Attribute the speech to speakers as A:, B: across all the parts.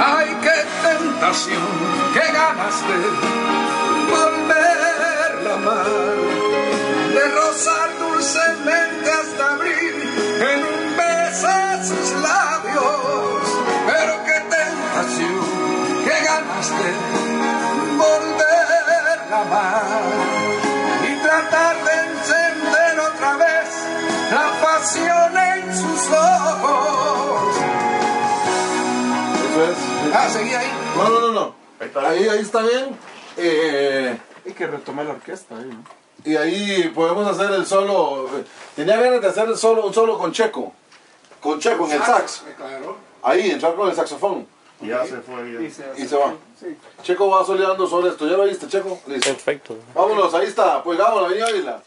A: Ay, qué tentación, qué ganas de volver a amar, de rozar dulcemente hasta abrir en un beso sus labios. Pero qué tentación, qué ganas de volver a amar y tratar de encender Ah, seguí ahí.
B: No, no, no, no. Ahí, ahí está bien. Eh,
C: Hay que retomar la orquesta ahí, ¿no?
B: y ahí podemos hacer el solo. Tenía ganas de hacer el solo, un solo con Checo. Con Checo en el sax.
A: Claro.
B: Ahí, entrar con el saxofón.
D: Ya se fue. ya.
B: Y se va. Checo va soleando sobre esto. ¿Ya lo viste, Checo? Listo.
E: Perfecto.
B: Vámonos, ahí está. Pues vámonos, vení a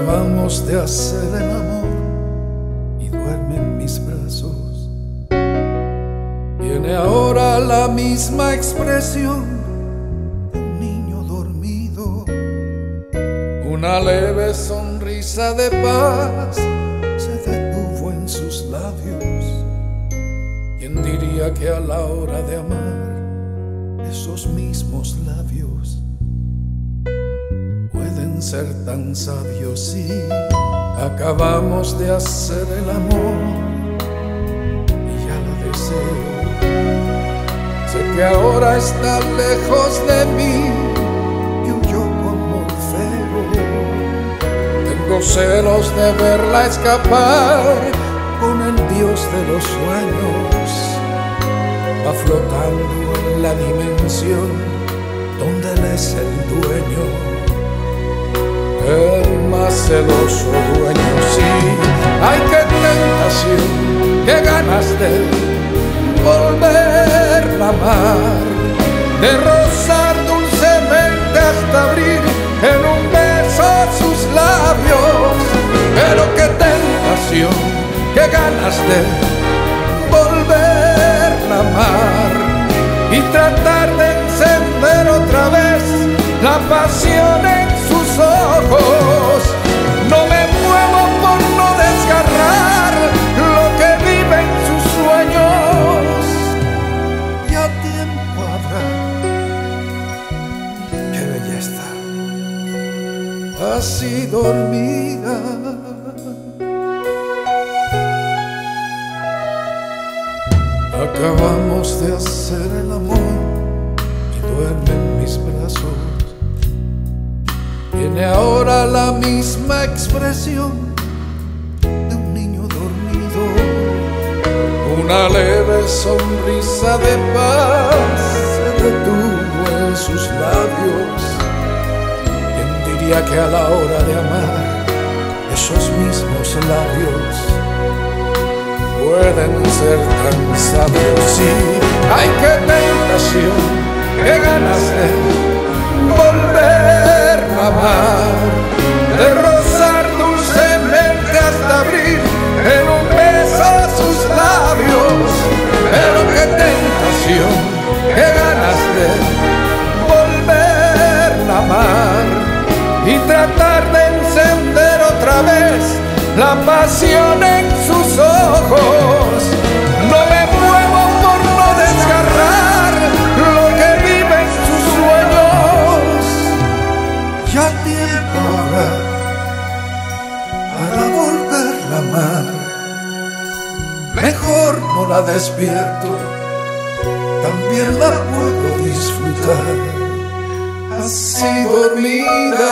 A: Acabamos de hacer el amor y duerme en mis brazos. Tiene ahora la misma expresión de un niño dormido. Una leve sonrisa de paz se detuvo en sus labios. ¿Quién diría que a la hora de amar esos mismos labios ser tan sabios y acabamos de hacer el amor y ya la deseo. Sé que ahora está lejos de mí y huyó como Orfeo. Tengo celos de verla escapar con el dios de los sueños. Va flotando en la dimensión donde él es el dueño el más celoso dueño, sí. Ay, qué tentación, qué ganas de volver a amar, de rozar dulcemente hasta abrir en un beso sus labios. Pero qué tentación, qué ganas de volver a amar y tratar de encender otra vez la pasión Así dormida. Acabamos de hacer el amor y duerme en mis brazos. Tiene ahora la misma expresión de un niño dormido. Una leve sonrisa de paz se detuvo en sus labios. ¿Quién diría que a la hora de amar esos mismos labios pueden ser tan sabios? Sí, hay que tentación, qué ganas de volver a amar, de rozar dulcemente hasta abrir en un beso sus labios. Pero qué tentación, tratar de encender otra vez la pasión en sus ojos. No me muevo por no desgarrar lo que vive en sus sueños. Ya tiempo habrá para volverla a amar. Mejor no la despierto, también la puedo disfrutar así dormida.